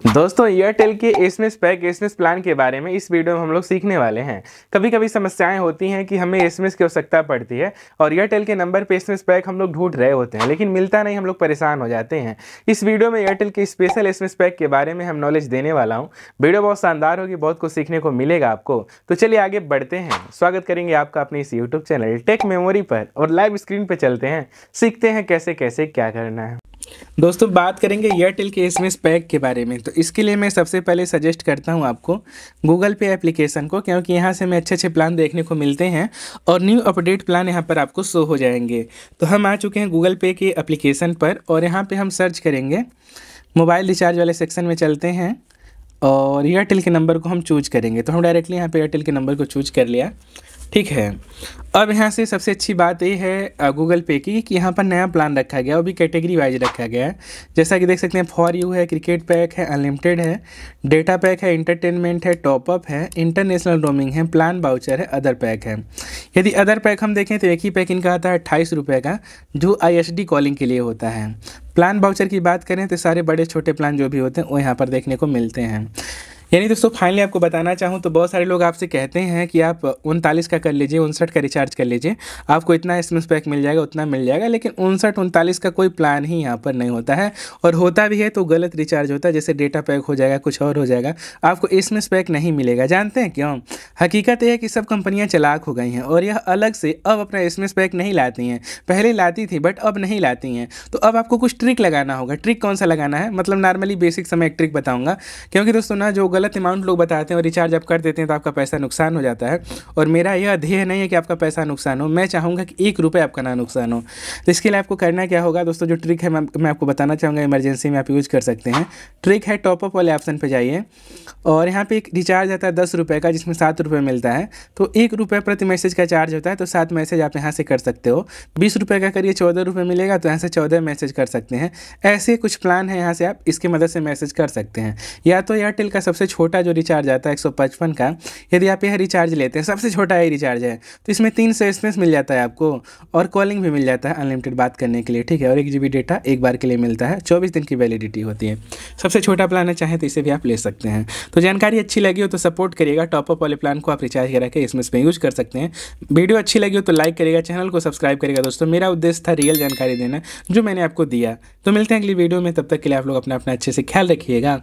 दोस्तों एयरटेल के SMS pack SMS plan के बारे में इस वीडियो में हम लोग सीखने वाले हैं। कभी कभी समस्याएँ होती हैं कि हमें एसएमएस की आवश्यकता पड़ती है और एयरटेल के नंबर पे एसएमएस पैक हम लोग ढूंढ रहे होते हैं, लेकिन मिलता नहीं, हम लोग परेशान हो जाते हैं। इस वीडियो में एयरटेल के स्पेशल एसएमएस पैक के बारे में हम नॉलेज देने वाला हूँ। वीडियो बहुत शानदार होगी, बहुत कुछ सीखने को मिलेगा आपको। तो चलिए आगे बढ़ते हैं। स्वागत करेंगे आपका अपने इस यूट्यूब चैनल टेक मेमोरी पर और लाइव स्क्रीन पर चलते हैं। सीखते हैं कैसे कैसे, क्या करना है। दोस्तों, बात करेंगे एयरटेल के एस पैक के बारे में। तो इसके लिए मैं सबसे पहले सजेस्ट करता हूँ आपको गूगल पे एप्लीकेशन को, क्योंकि यहाँ से हमें अच्छे अच्छे प्लान देखने को मिलते हैं और न्यू अपडेट प्लान यहाँ पर आपको शो हो जाएँगे। तो हम आ चुके हैं गूगल पे के एप्लीकेशन पर और यहाँ पर हम सर्च करेंगे। मोबाइल रिचार्ज वाले सेक्शन में चलते हैं और एयरटेल के नंबर को हम चूज़ करेंगे। तो हम डायरेक्टली यहाँ पर एयरटेल के नंबर को चूज़ कर लिया। ठीक है। अब यहाँ से सबसे अच्छी बात ये है गूगल पे की कि यहाँ पर नया प्लान रखा गया, वो भी कैटेगरी वाइज रखा गया है। जैसा कि देख सकते हैं फॉर यू है क्रिकेट पैक है अनलिमिटेड है डेटा पैक है इंटरटेनमेंट है टॉपअप है इंटरनेशनल रोमिंग है प्लान बाउचर है अदर पैक है। यदि अदर पैक हम देखें तो एक ही पैक इनका आता है अट्ठाईस रुपये का, जो आईएसडी कॉलिंग के लिए होता है। प्लान बाउचर की बात करें तो सारे बड़े छोटे प्लान जो भी होते हैं, वो यहाँ पर देखने को मिलते हैं। यानी दोस्तों फाइनली आपको बताना चाहूँ तो बहुत सारे लोग आपसे कहते हैं कि आप उनतालीस का कर लीजिए, उनसठ का रिचार्ज कर लीजिए। आपको इतना एस पैक मिल जाएगा, उतना मिल जाएगा, लेकिन उनसठ, उनतालीस का कोई प्लान ही यहाँ पर नहीं होता है। और होता भी है तो गलत रिचार्ज होता है, जैसे डेटा पैक हो जाएगा, कुछ और हो जाएगा। आपको एसएमएस पैक नहीं मिलेगा। जानते हैं क्यों? हकीकत यह है कि सब कंपनियाँ चलाक हो गई हैं और यह अलग से अब अपना एसएमएस पैक नहीं लाती हैं। पहले लाती थी बट अब नहीं लाती हैं। तो अब आपको कुछ ट्रिक लगाना होगा। ट्रिक कौन सा लगाना है? मतलब नॉर्मली बेसिक समय एक ट्रिक बताऊँगा। क्योंकि दोस्तों, ना, जो गलत अमाउंट लोग बताते हैं और रिचार्ज आप कर देते हैं तो आपका पैसा नुकसान हो जाता है। और मेरा यह ध्येय नहीं है कि आपका पैसा नुकसान हो। मैं चाहूँगा कि एक रुपये आपका ना नुकसान हो। तो इसके लिए आपको करना क्या होगा दोस्तों, जो ट्रिक है मैं मैं आपको बताना चाहूँगा इमरजेंसी में आप यूज़ कर सकते हैं। ट्रिक है टॉपअप वाले ऑप्शन पर जाइए। और यहाँ पर एक रिचार्ज आता है दस का, जिसमें सात मिलता है। तो एक प्रति मैसेज का चार्ज होता है तो सात मैसेज आप यहाँ से कर सकते हो। बीस का करिए, चौदह मिलेगा तो यहाँ से चौदह मैसेज कर सकते हैं। ऐसे कुछ प्लान है यहाँ से आप, इसकी मदद से मैसेज कर सकते हैं। या तो एयरटेल का सबसे छोटा जो रिचार्ज आता है, एक सौ पचपन का, यदि आप यह रिचार्ज लेते हैं, सबसे छोटा ये रिचार्ज है। तो इसमें तीन सौ एस मिल जाता है आपको, और कॉलिंग भी मिल जाता है अनलिमिटेड बात करने के लिए, ठीक है? और एक जीबी डेटा एक बार के लिए मिलता है, चौबीस दिन की वैलिडिटी होती है। सबसे छोटा प्लान है, चाहे तो इसे भी आप ले सकते हैं। तो जानकारी अच्छी लगी हो तो सपोर्ट करिएगा टॉपअप वाले प्लान को आप रिचार्ज करा के इसमें यूज़ कर सकते हैं। वीडियो अच्छी लगी हो तो लाइक करेगा चैनल को सब्सक्राइब करेगा दोस्तों। मेरा उद्देश्य था रियल जानकारी देना, जो मैंने आपको दिया। तो मिलते हैं अगली वीडियो में, तब तक के लिए आप लोग अपना अपना अच्छे से ख्याल रखिएगा।